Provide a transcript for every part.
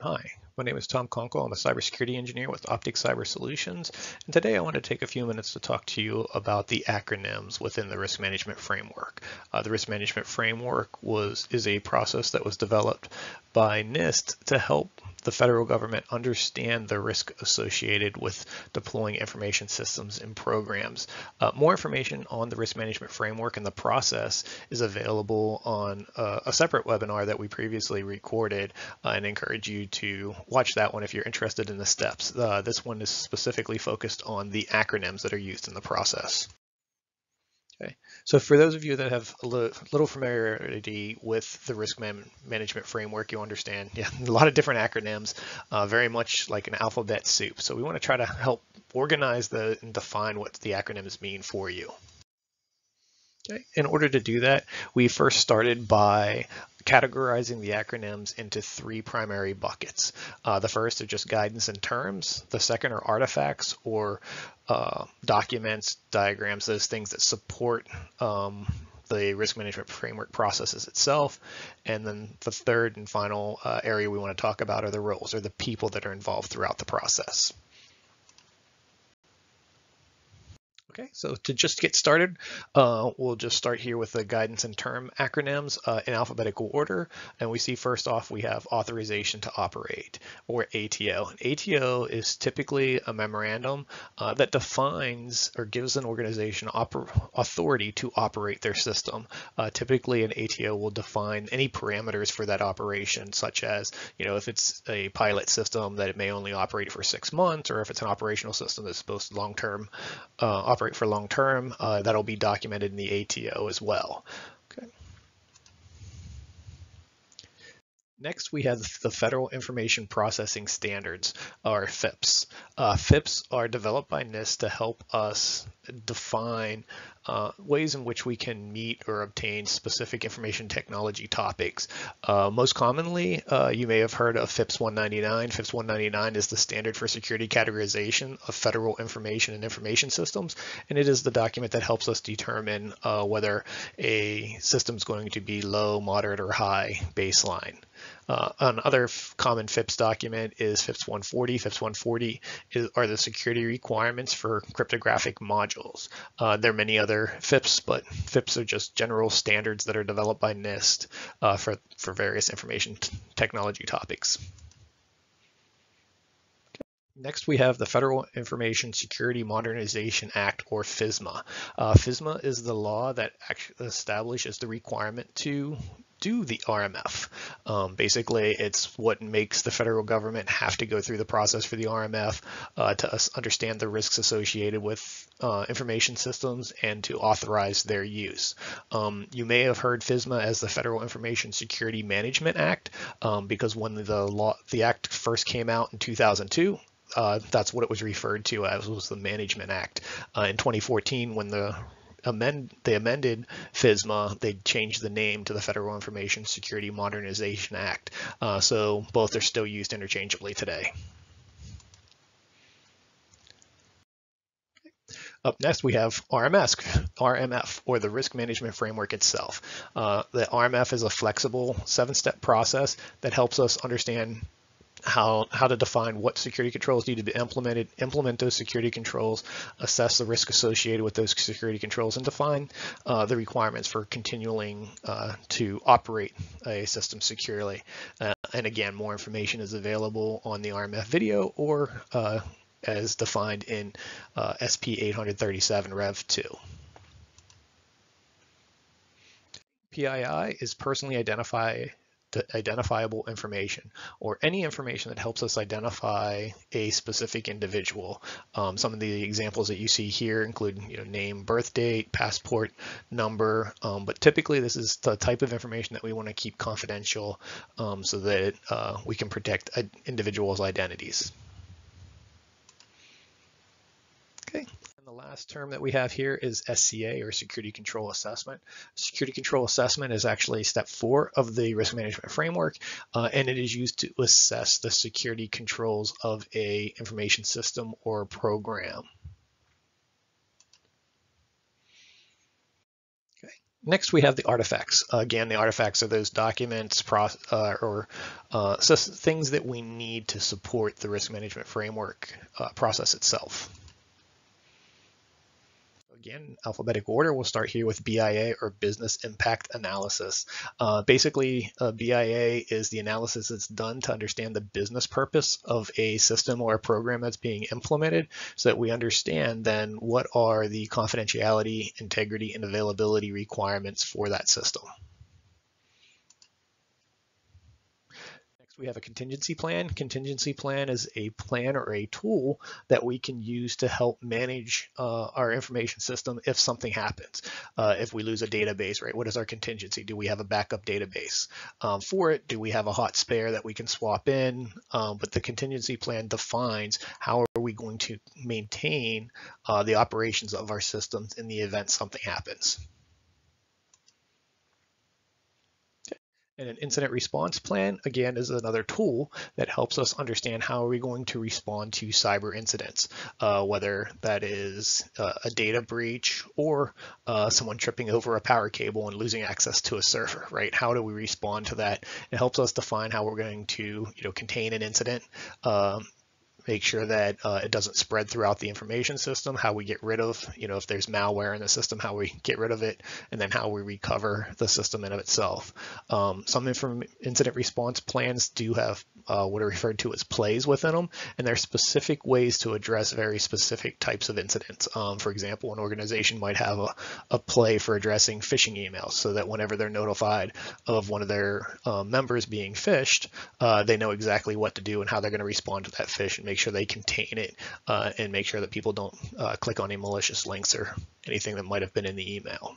Hi, my name is Tom Conkle. I'm a cybersecurity engineer with Optic Cyber Solutions, and today I want to take a few minutes to talk to you about the acronyms within the risk management framework. Uh, the risk management framework was is a process that was developed by NIST to help the federal government understand the risk associated with deploying information systems and programs. Uh, more information on the risk management framework and the process is available on uh, a separate webinar that we previously recorded uh, and encourage you to watch that one if you're interested in the steps. Uh, this one is specifically focused on the acronyms that are used in the process. Okay, so for those of you that have a little familiarity with the risk man management framework, you understand yeah, a lot of different acronyms, uh, very much like an alphabet soup. So we want to try to help organize the and define what the acronyms mean for you. In order to do that, we first started by categorizing the acronyms into three primary buckets. Uh, the first are just guidance and terms. The second are artifacts or uh, documents, diagrams, those things that support um, the risk management framework processes itself. And then the third and final uh, area we want to talk about are the roles or the people that are involved throughout the process. Okay, so to just get started, uh, we'll just start here with the guidance and term acronyms uh, in alphabetical order. And we see first off, we have authorization to operate or ATO. ATO is typically a memorandum uh, that defines or gives an organization authority to operate their system. Uh, typically an ATO will define any parameters for that operation, such as, you know, if it's a pilot system that it may only operate for six months, or if it's an operational system that's supposed to long-term uh, operate for long term, uh, that'll be documented in the ATO as well. Okay. Next, we have the Federal Information Processing Standards, or FIPS. Uh, FIPS are developed by NIST to help us define uh, ways in which we can meet or obtain specific information technology topics. Uh, most commonly, uh, you may have heard of FIPS 199. FIPS 199 is the standard for security categorization of federal information and information systems, and it is the document that helps us determine uh, whether a system is going to be low, moderate, or high baseline. Uh, another common FIPS document is FIPS 140. FIPS 140 is, are the security requirements for cryptographic modules. Uh, there are many other FIPS, but FIPS are just general standards that are developed by NIST uh, for, for various information technology topics. Next, we have the Federal Information Security Modernization Act, or FISMA. Uh, FISMA is the law that establishes the requirement to do the RMF. Um, basically, it's what makes the federal government have to go through the process for the RMF uh, to understand the risks associated with uh, information systems and to authorize their use. Um, you may have heard FISMA as the Federal Information Security Management Act um, because when the law, the act first came out in 2002, uh, that's what it was referred to as was the Management Act. Uh, in 2014, when the amend they amended FISMA, they changed the name to the Federal Information Security Modernization Act. Uh, so both are still used interchangeably today. Up next, we have RMS, RMF, or the Risk Management Framework itself. Uh, the RMF is a flexible seven-step process that helps us understand how how to define what security controls need to be implemented, implement those security controls, assess the risk associated with those security controls, and define uh, the requirements for continuing uh, to operate a system securely. Uh, and again, more information is available on the RMF video or uh, as defined in uh, SP 837 Rev 2. PII is personally identify identifiable information or any information that helps us identify a specific individual. Um, some of the examples that you see here include you know, name, birth date, passport number, um, but typically this is the type of information that we want to keep confidential um, so that uh, we can protect individuals' identities. Okay, the last term that we have here is SCA or Security Control Assessment. Security Control Assessment is actually step four of the risk management framework, uh, and it is used to assess the security controls of a information system or program. Next, we have the artifacts. Again, the artifacts are those documents uh, or uh, things that we need to support the risk management framework uh, process itself. Again, alphabetic order, we'll start here with BIA or Business Impact Analysis. Uh, basically, BIA is the analysis that's done to understand the business purpose of a system or a program that's being implemented so that we understand then what are the confidentiality, integrity, and availability requirements for that system. We have a contingency plan. Contingency plan is a plan or a tool that we can use to help manage uh, our information system if something happens. Uh, if we lose a database, right, what is our contingency? Do we have a backup database um, for it? Do we have a hot spare that we can swap in? Um, but the contingency plan defines how are we going to maintain uh, the operations of our systems in the event something happens. And an incident response plan, again, is another tool that helps us understand how are we going to respond to cyber incidents, uh, whether that is uh, a data breach or uh, someone tripping over a power cable and losing access to a server, right? How do we respond to that? It helps us define how we're going to, you know, contain an incident, um, make sure that uh, it doesn't spread throughout the information system, how we get rid of, you know, if there's malware in the system, how we get rid of it, and then how we recover the system in of itself. Um, some incident response plans do have uh, what are referred to as plays within them, and there's specific ways to address very specific types of incidents. Um, for example, an organization might have a, a, play for addressing phishing emails so that whenever they're notified of one of their uh, members being phished, uh, they know exactly what to do and how they're going to respond to that phish and make make sure they contain it uh, and make sure that people don't uh, click on any malicious links or anything that might have been in the email.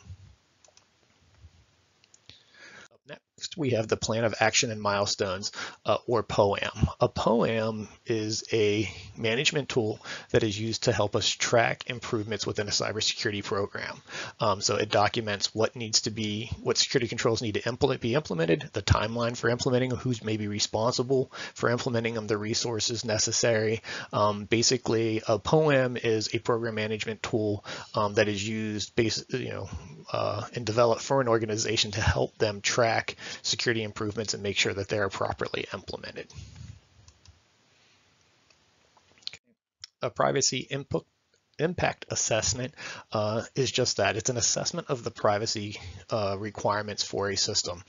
Next, we have the plan of action and milestones, uh, or POAM. A POAM is a management tool that is used to help us track improvements within a cybersecurity program. Um, so it documents what needs to be, what security controls need to implement, be implemented, the timeline for implementing who's maybe responsible for implementing them, the resources necessary. Um, basically, a POAM is a program management tool um, that is used, base, you know, uh, and developed for an organization to help them track security improvements and make sure that they are properly implemented. A privacy input impact assessment uh, is just that. It's an assessment of the privacy uh, requirements for a system.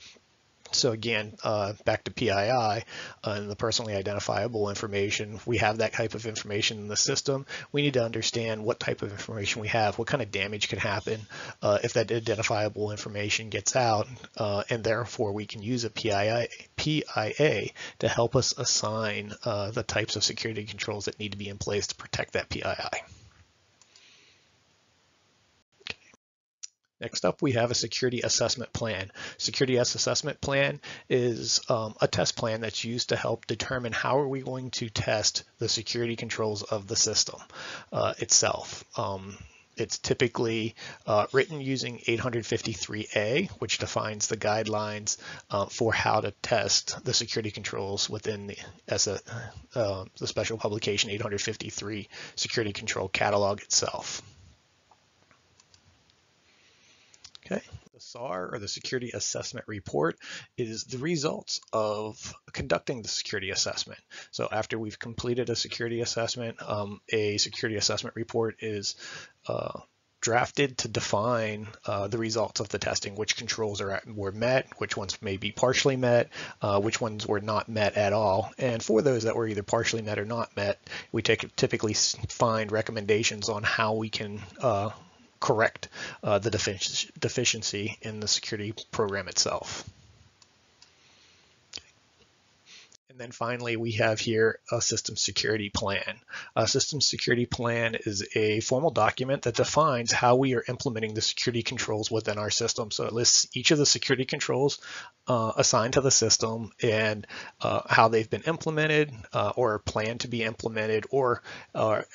So again, uh, back to PII uh, and the personally identifiable information, we have that type of information in the system. We need to understand what type of information we have, what kind of damage can happen uh, if that identifiable information gets out, uh, and therefore we can use a PII, PIA to help us assign uh, the types of security controls that need to be in place to protect that PII. Next up, we have a security assessment plan. Security assessment plan is um, a test plan that's used to help determine how are we going to test the security controls of the system uh, itself. Um, it's typically uh, written using 853A, which defines the guidelines uh, for how to test the security controls within the, a, uh, the special publication 853 security control catalog itself. Okay. The SAR or the Security Assessment Report is the results of conducting the security assessment. So after we've completed a security assessment, um, a security assessment report is uh, drafted to define uh, the results of the testing, which controls are were met, which ones may be partially met, uh, which ones were not met at all. And for those that were either partially met or not met, we take, typically find recommendations on how we can uh, correct uh, the defici deficiency in the security program itself. And then finally, we have here a system security plan. A system security plan is a formal document that defines how we are implementing the security controls within our system. So it lists each of the security controls uh, assigned to the system and uh, how they've been implemented uh, or planned to be implemented or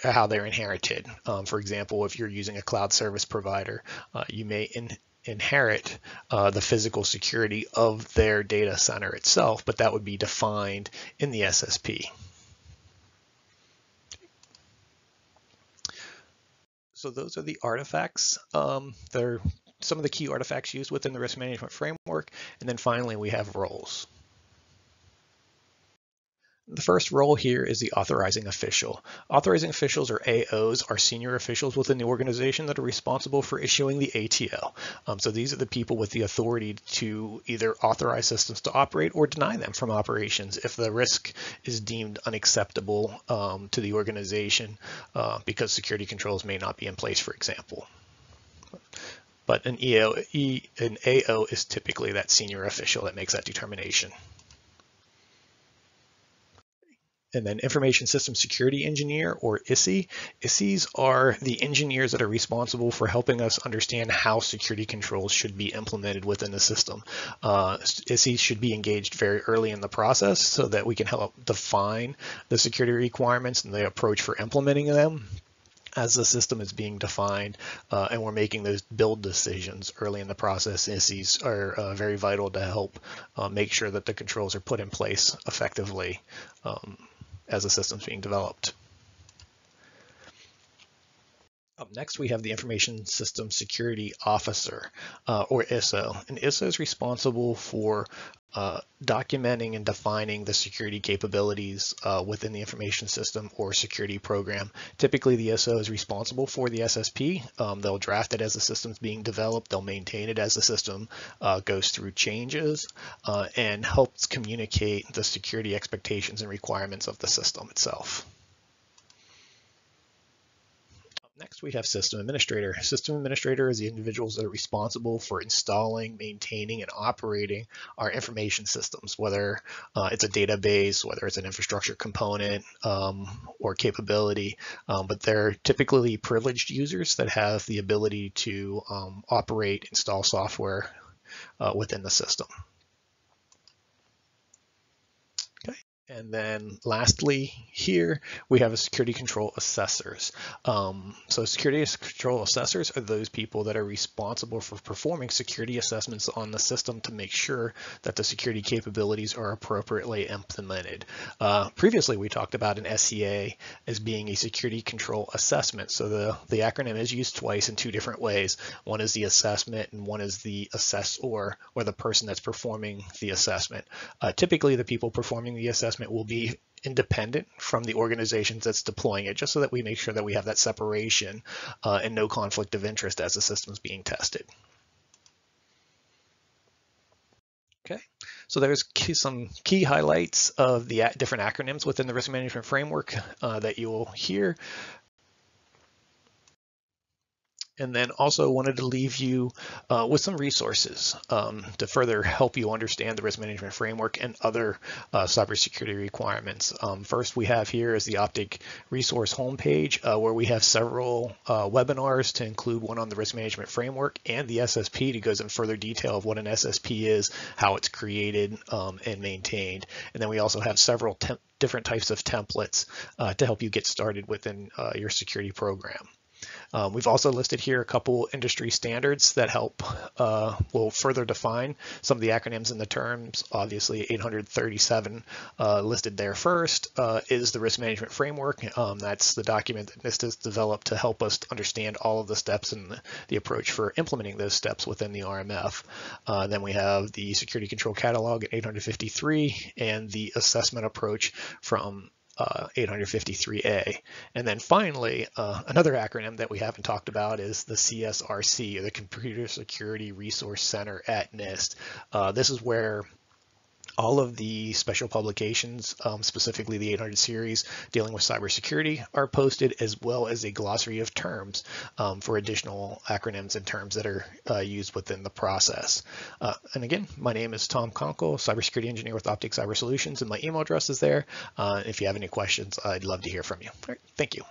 how they're inherited. Um, for example, if you're using a cloud service provider, uh, you may in inherit uh, the physical security of their data center itself, but that would be defined in the SSP. So those are the artifacts. Um, they're some of the key artifacts used within the risk management framework, and then finally we have roles. The first role here is the authorizing official. Authorizing officials or AOs are senior officials within the organization that are responsible for issuing the ATO. Um, so these are the people with the authority to either authorize systems to operate or deny them from operations if the risk is deemed unacceptable um, to the organization uh, because security controls may not be in place, for example. But an, EO, e, an AO is typically that senior official that makes that determination and then Information System Security Engineer or ISSE. ISSEs are the engineers that are responsible for helping us understand how security controls should be implemented within the system. Uh, ISSEs should be engaged very early in the process so that we can help define the security requirements and the approach for implementing them as the system is being defined uh, and we're making those build decisions early in the process, ISSEs are uh, very vital to help uh, make sure that the controls are put in place effectively. Um, as a system's being developed. Up next, we have the Information System Security Officer, uh, or ISSO. And ISSO is responsible for uh, documenting and defining the security capabilities uh, within the information system or security program. Typically, the ISSO is responsible for the SSP. Um, they'll draft it as the system's being developed. They'll maintain it as the system uh, goes through changes uh, and helps communicate the security expectations and requirements of the system itself. Next, we have system administrator. System administrator is the individuals that are responsible for installing, maintaining, and operating our information systems, whether uh, it's a database, whether it's an infrastructure component um, or capability, um, but they're typically privileged users that have the ability to um, operate, install software uh, within the system. And then lastly, here we have a security control assessors. Um, so security control assessors are those people that are responsible for performing security assessments on the system to make sure that the security capabilities are appropriately implemented. Uh, previously, we talked about an SCA as being a security control assessment. So the, the acronym is used twice in two different ways. One is the assessment and one is the assessor or the person that's performing the assessment. Uh, typically, the people performing the assessment assessment will be independent from the organizations that's deploying it, just so that we make sure that we have that separation uh, and no conflict of interest as the system's being tested. Okay, so there's key, some key highlights of the different acronyms within the risk management framework uh, that you will hear and then also wanted to leave you uh, with some resources um, to further help you understand the risk management framework and other uh, cybersecurity requirements. Um, first we have here is the Optic resource homepage uh, where we have several uh, webinars to include one on the risk management framework and the SSP to go in further detail of what an SSP is, how it's created um, and maintained. And then we also have several different types of templates uh, to help you get started within uh, your security program. Um, we've also listed here a couple industry standards that help uh, will further define some of the acronyms and the terms. Obviously 837 uh, listed there first uh, is the risk management framework. Um, that's the document that NIST has developed to help us understand all of the steps and the, approach for implementing those steps within the RMF. Uh, then we have the security control catalog at 853 and the assessment approach from uh, 853A. And then finally, uh, another acronym that we haven't talked about is the CSRC, the Computer Security Resource Center at NIST. Uh, this is where all of the special publications, um, specifically the 800 series dealing with cybersecurity, are posted as well as a glossary of terms um, for additional acronyms and terms that are uh, used within the process. Uh, and again, my name is Tom Conkle, cybersecurity engineer with Optic Cyber Solutions, and my email address is there. Uh, if you have any questions, I'd love to hear from you. thank you.